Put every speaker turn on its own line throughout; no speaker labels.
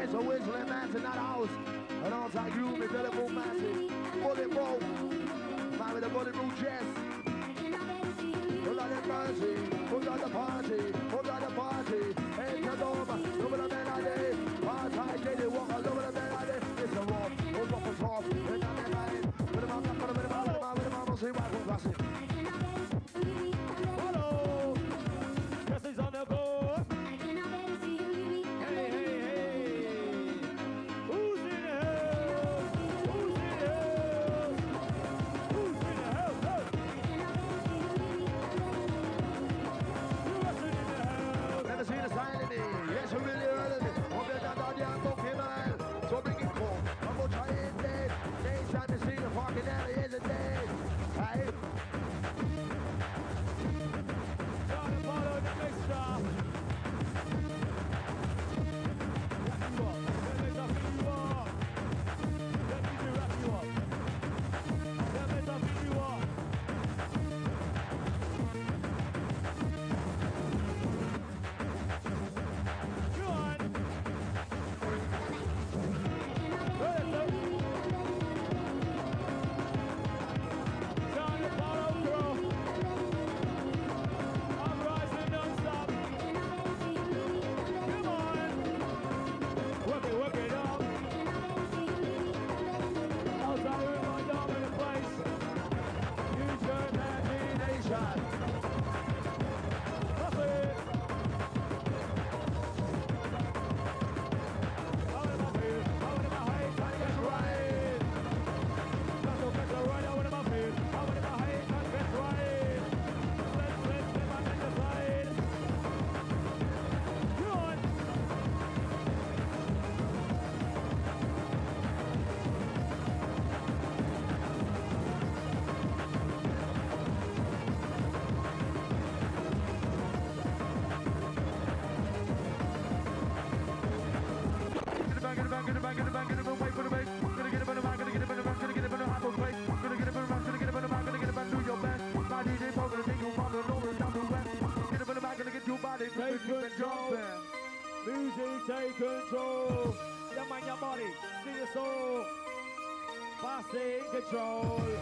man's a whistling man's in that house. And outside you, me telephone masses. Bulletproof. Man with a bulletproof chest. Pull the mercy.
Pull out
the party.
control.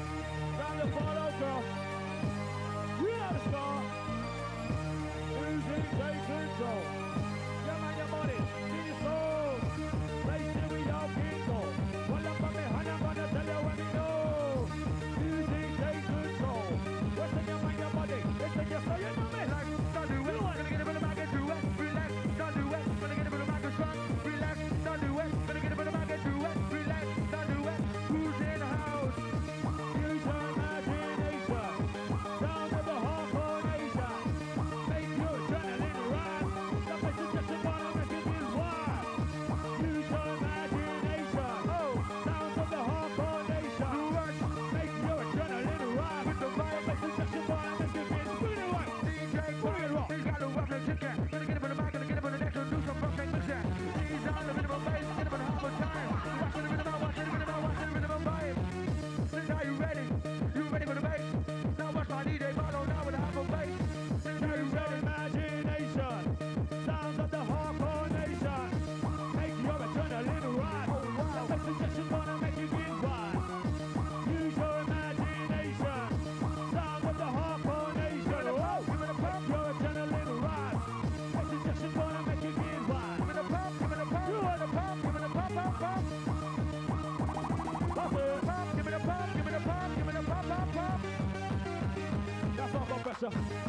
Yes, sir.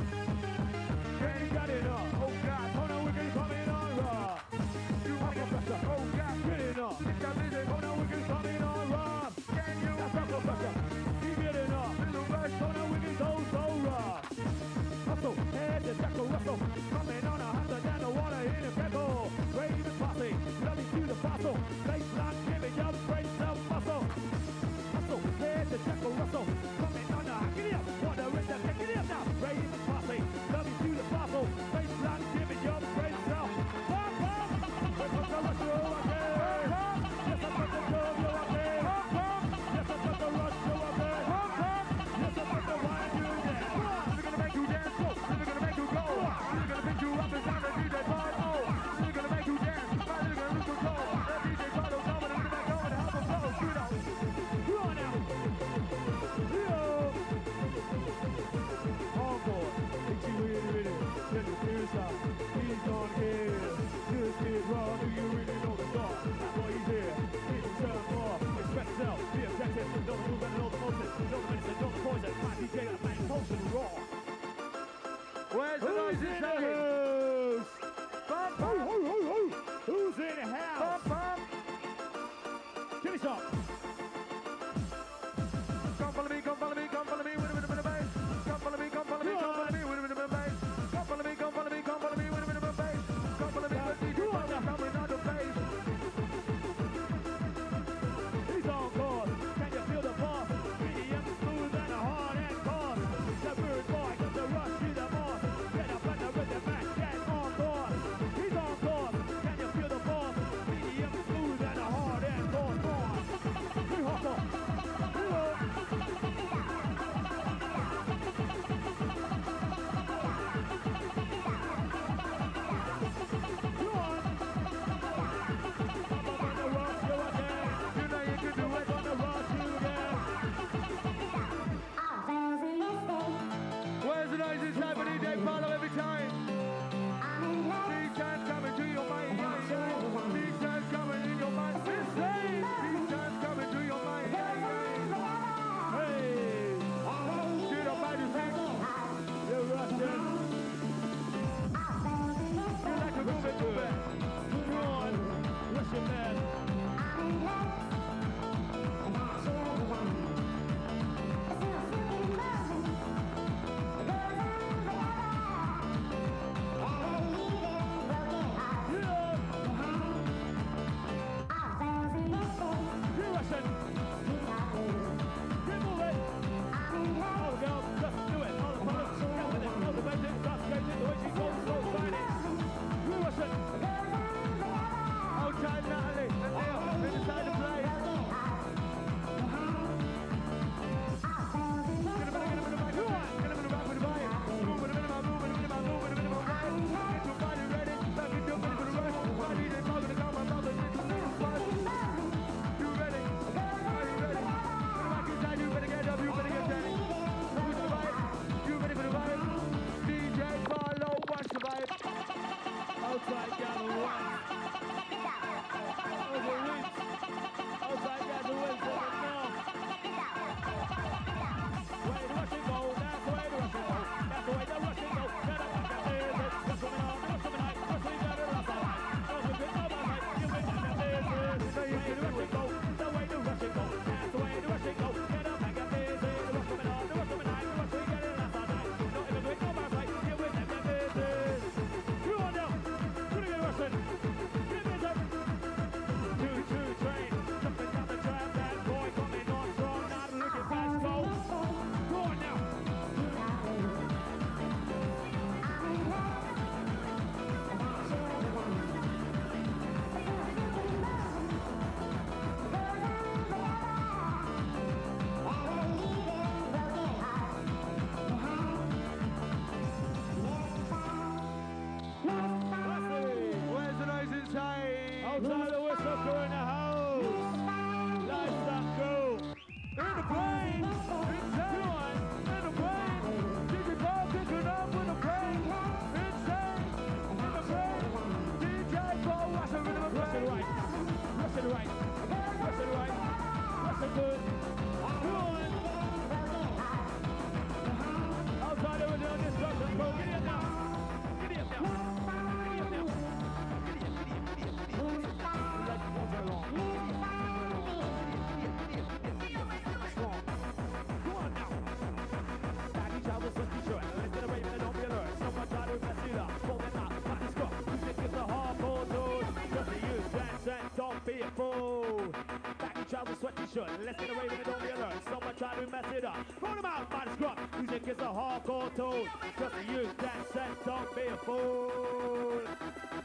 Baggy travels sweaty shirt. Let's get away, but don't be alert. Someone try to mess it up. Pull them out the scrub. Think it's a hardcore dude. Just use dance and don't be a fool.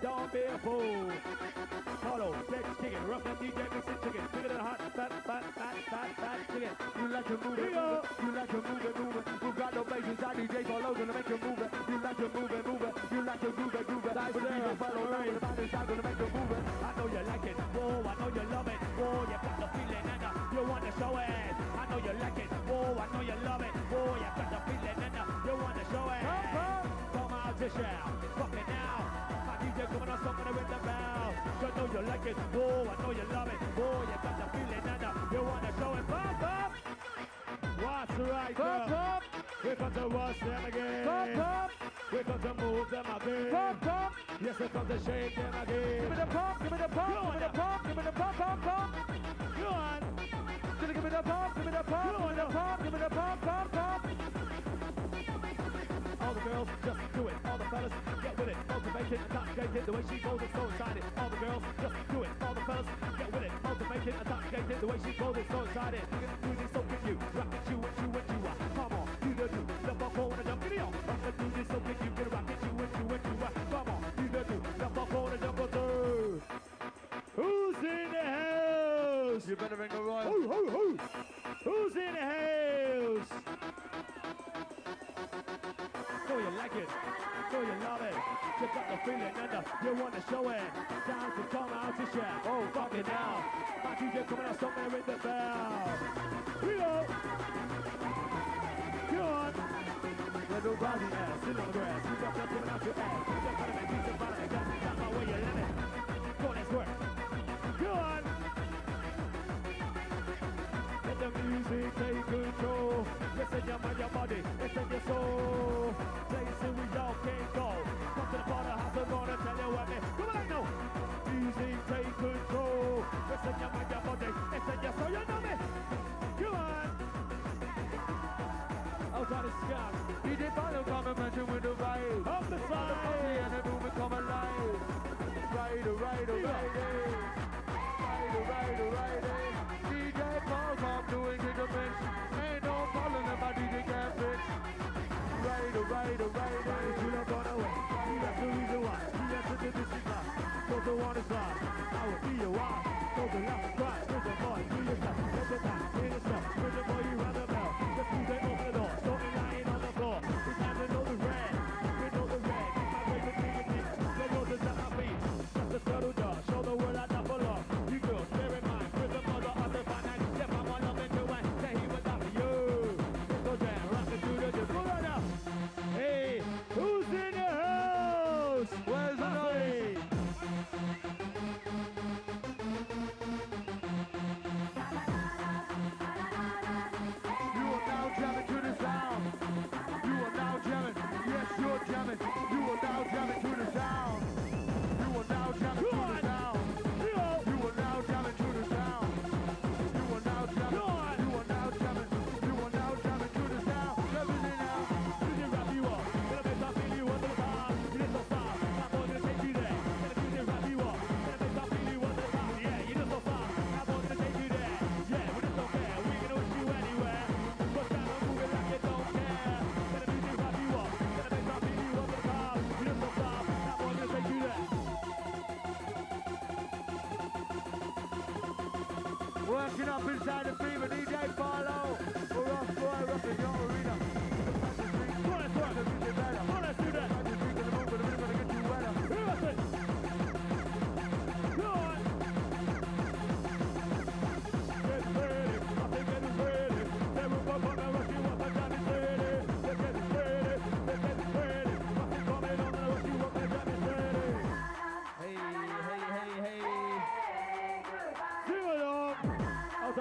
Don't be a fool. Follow, flex chicken, rough and DJ mixing chicken, bigger than a hot, fat, fat, fat, fat, fat chicken.
You like to move it, it. You like to move it, move it. You got no bass inside DJs all over to make you move it. You like to move it, move it. You like to groove it, groove it. I believe it, follow with the gonna make you move it.
I know you like it, whoa, I know you love it, whoa, you wanna show it. I know you like it, whoa, I know you love it, whoa, you got the feeling and uh, you wanna show it. Come out to shout, fuck it now. My DJ coming on, something with the bell. You know you like it, whoa, I know you love it, whoa, you got the feeling and uh, you wanna show it. Pop up, what's right
Pop,
there?
pop,
We're going to watch them again.
pop, pop,
We're going to move them again.
pop, pop.
Yes, we're going to shake them
Give me
again.
the pop, give me the pop, give me the pop, give me the pop, pop, pop. The pop, give me the pop, give me the pop, give me the pop, pop, pop.
All the girls, just do it. All the fellas, get with it. Motivated, intoxicated, the way she goes is so excited. All the girls, just do it. All the fellas, get with it. Motivated, intoxicated, the way she goes is so excited. Music so good you, rock it you and you and you are. Come on, you the do. Jump up on and jump it on. Rock the music so good you can rock it you and you and you are. Come on, you the do. Jump up on and jump through. Who's in the house?
You better ring the royal.
Who, who, who? Who's in the house? Know you like it. Know you love it. You got the feeling and uh, you want to show it. Time to come out to share. Oh, fuck it now. My DJ coming out somewhere with the bell. Your mind, your body, it's your soul. Places we all can't go. Come to the part house, I'm gonna tell you what it. Come on, now. Music take control. Yes, in your mind, your body, it's your soul. You know me. Come on. Outside the sky,
DJ Paul-O come and mention with the vibe.
up the side.
and the movement come alive. Ride, ride, ride,
Go to one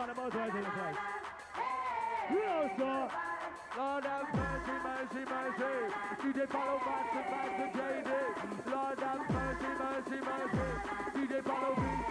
want to motorize in the place. Sir. Lord have mercy, mercy, mercy. DJ Paul-O back to back to JD. Lord have mercy, mercy, mercy. DJ Paulo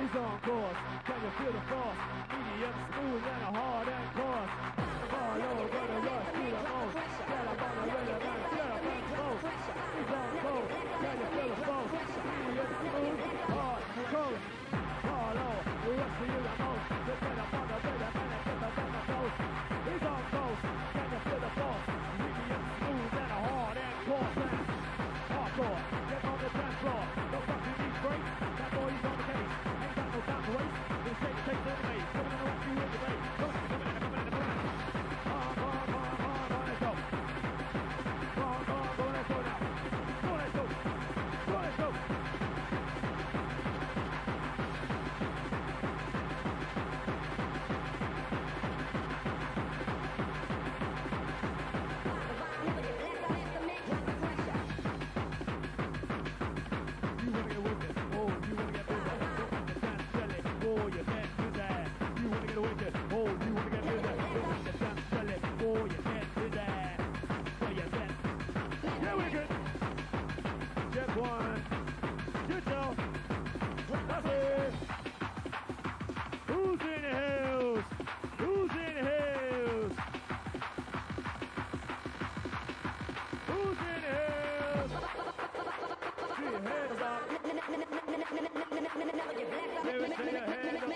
He's on course. Can you feel the force? Medium smooth and a hard and coarse. Follow, over the rush to the most. Get up on the rhythm and tell I'm on the most. It's on course. Can you feel the force? Medium smooth, hard and coarse. Follow, over the rush to the most. Get up on the rhythm and tell I'm on the most. It's on course. Can you feel the force? Medium smooth and a hard and coarse.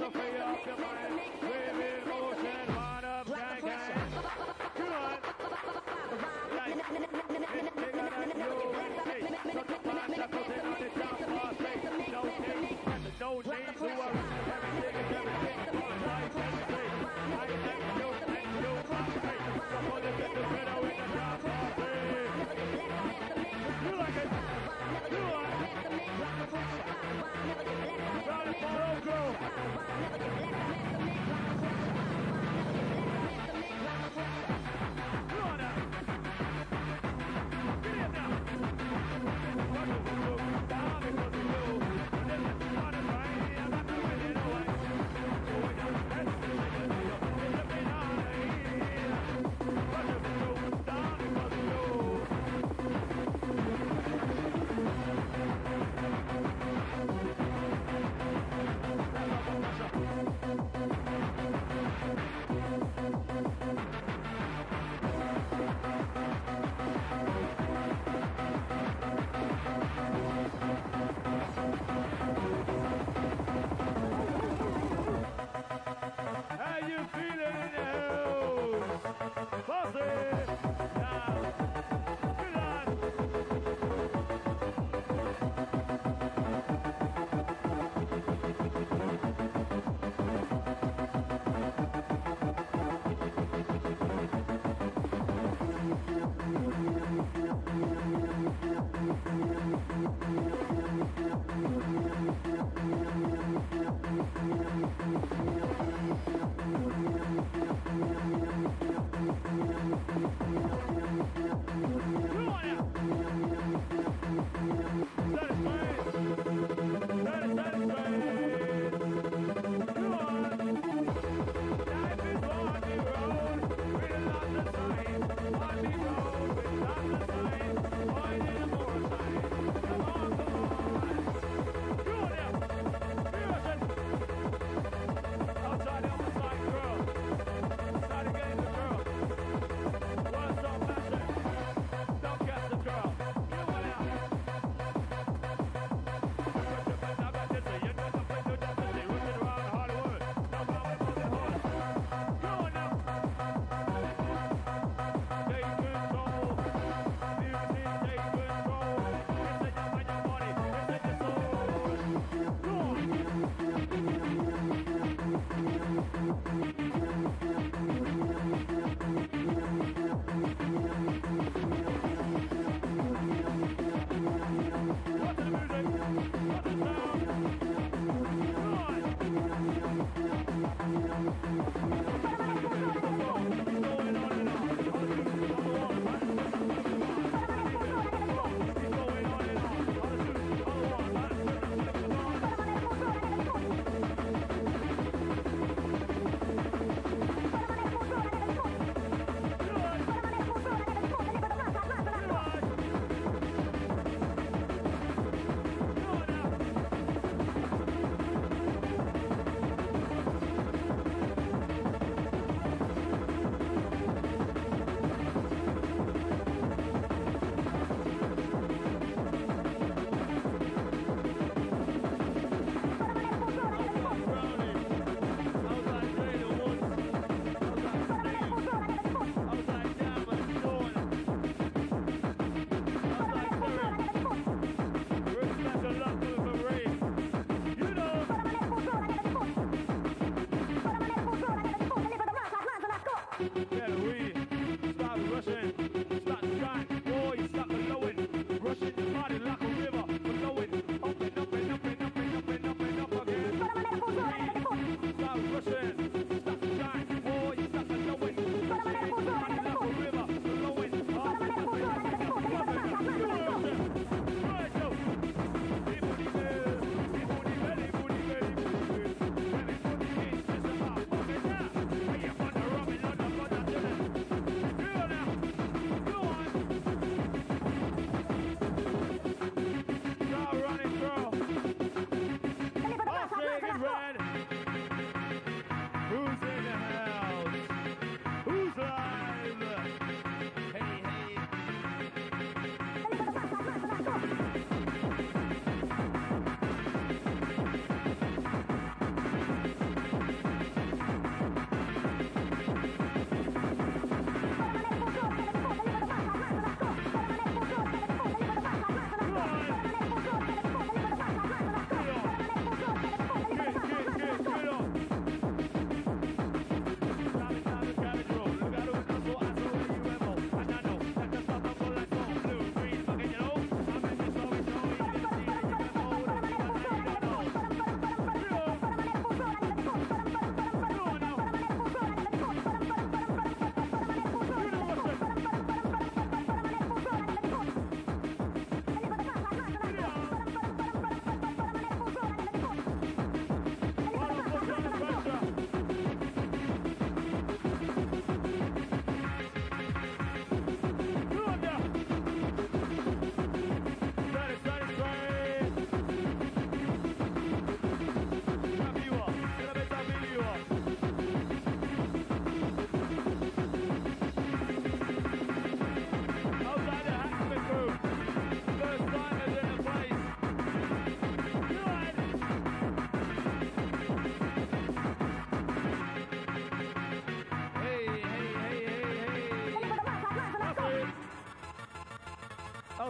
okay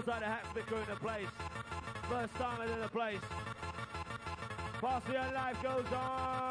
outside the Hackspit crew in the place. First time in the place. Party and life goes on.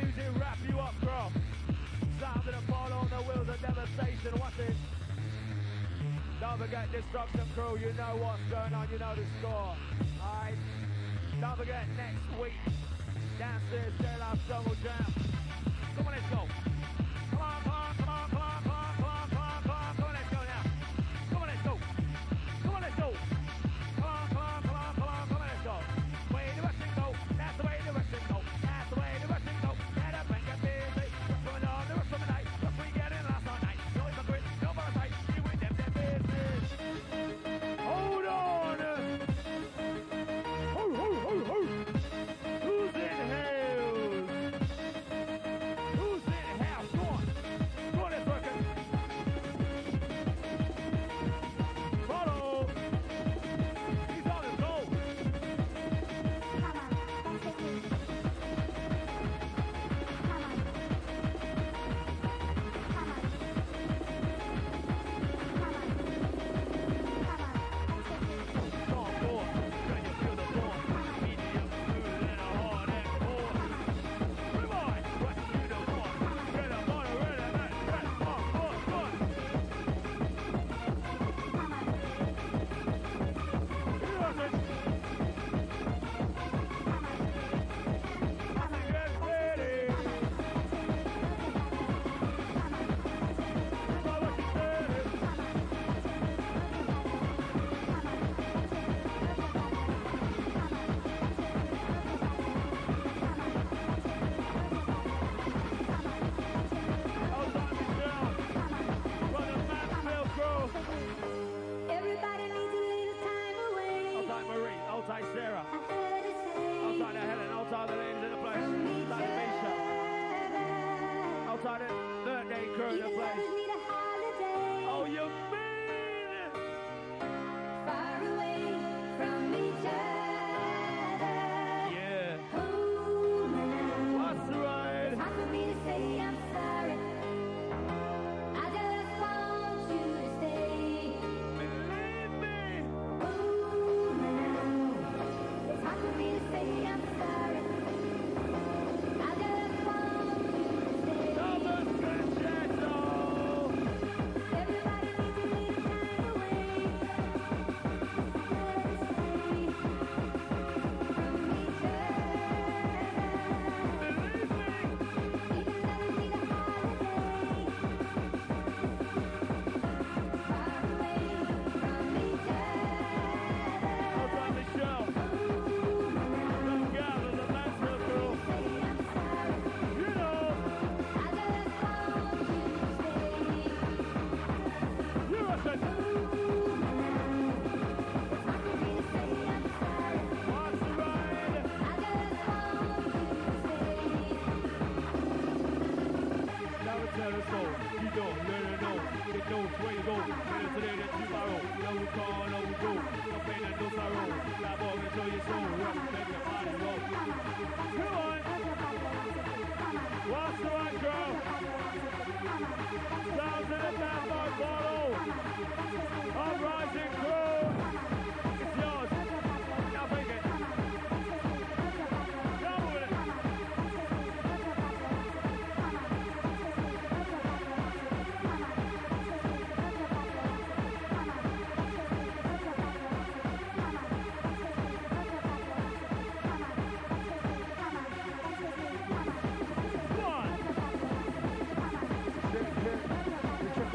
music wrap you up, girl. Sound of the fall on the wheels of devastation, What's it. Don't forget destruction crew, you know what's going on, you know the score. Alright? Don't forget next week, downstairs, daylight, Double Jam.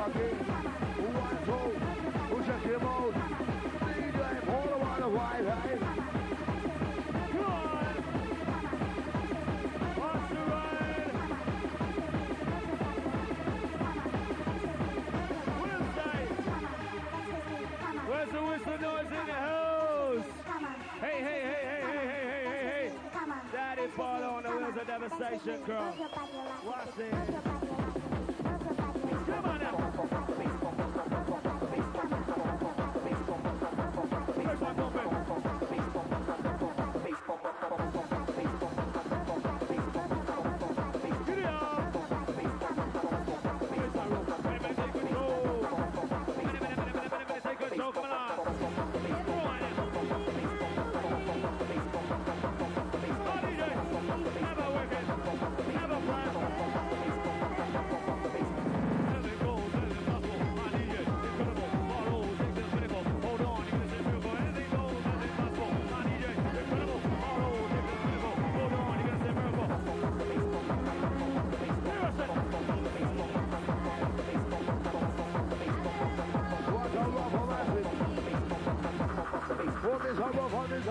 again. Who wants home? Who just came out? DJ Paul
want a. Where's the whistle noise in the house? Hey, hey, hey, hey, hey, hey, hey, hey. Daddy Paul on the wheels of devastation, girl. Watch this.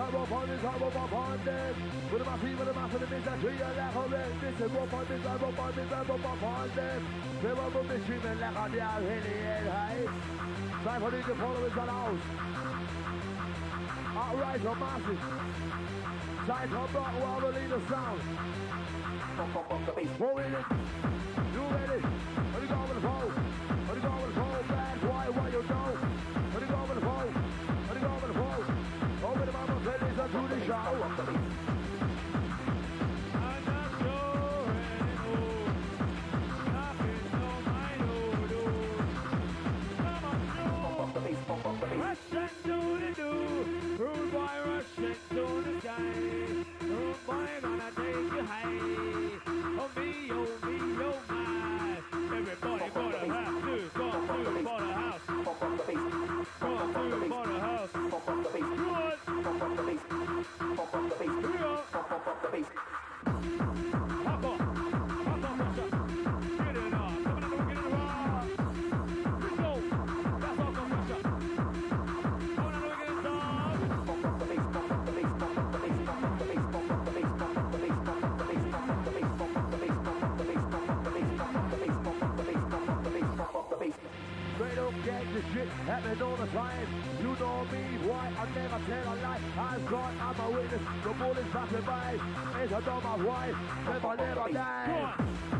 Come upon this, come
upon this. Put my feet, put my foot in this, I treat you like a red. This is rope on this, I rope on this, I rope upon this. They were moving, streaming like a damn alien, hey? Time for you to follow us on house. Alright, your masses. Time for rock, while the leader sound. Moving it. straight up gangs of shit happening all the time. You know me, why I never tell a lie. I've got I'm a witness. The bullets passing by. It's a dumb wife, never, never die.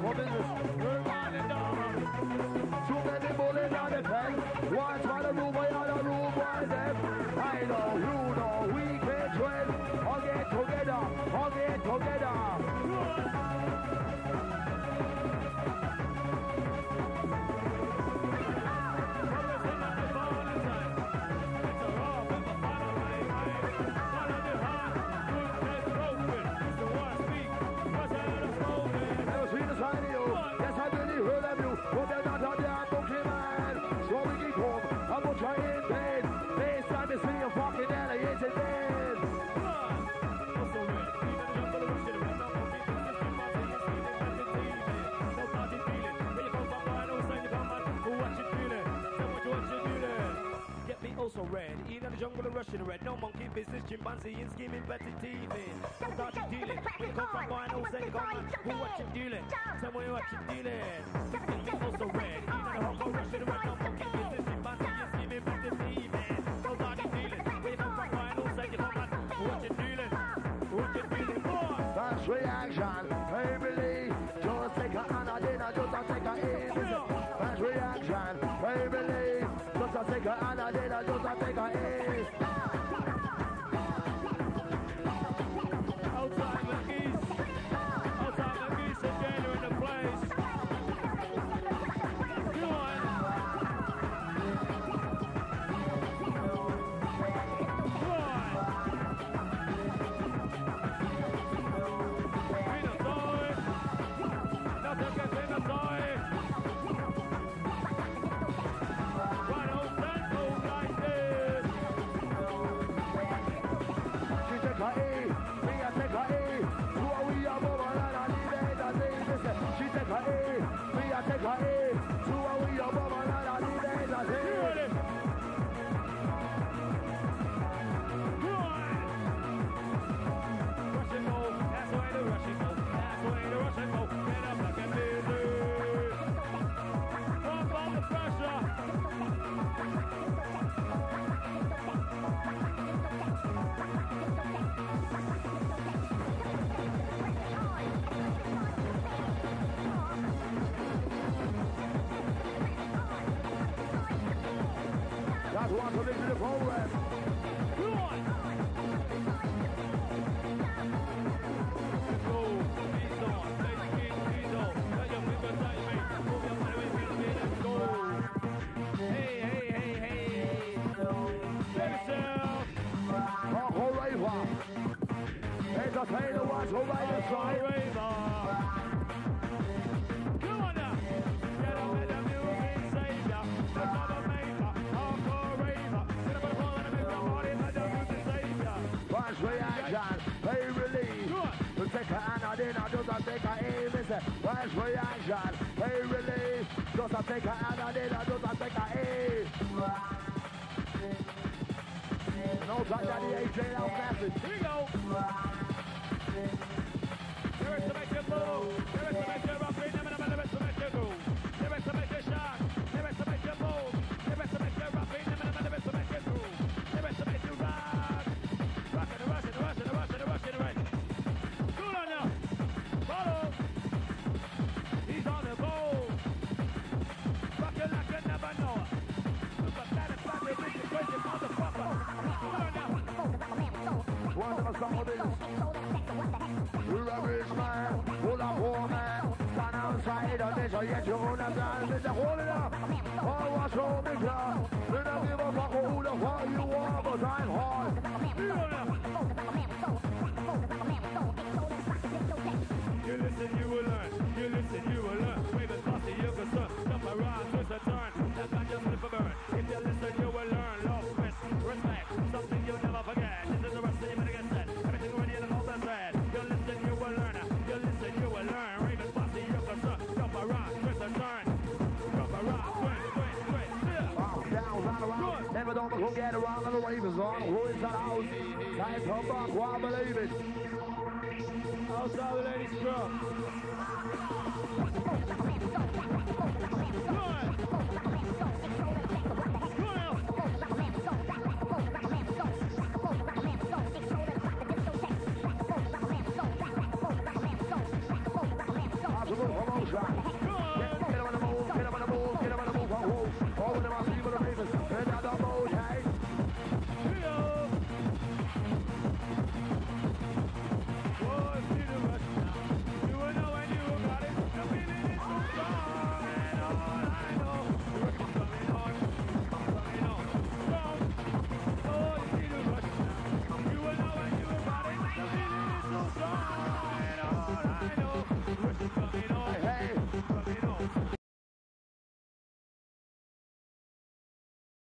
What is also red. Eat in the jungle and Russian red. No monkey business, chimpanzee in scheming petty thieving. No you dealing. We come from vinyls and common. Who what you dealing? Tell me who watch it dealing. You also red. Eat in the jungle Russian red. No monkey business, chimpanzee in scheming petty thieving. No you dealing. We come from vinyls and common. Who what you dealing? Who watch it dealing?
Fast reaction, heavily. Just take a hand and then I just take a hand. Fast reaction, heavily. Just take a hand and then
Go Come on now. Get the music, Hardcore up and make
party reaction. Hey, release. I just take her aim. Reaction. Hey, release. Just
We'll get around
on the Ravens on. Who is that Time to come back. Why believe it?
Outside the ladies'
scrum.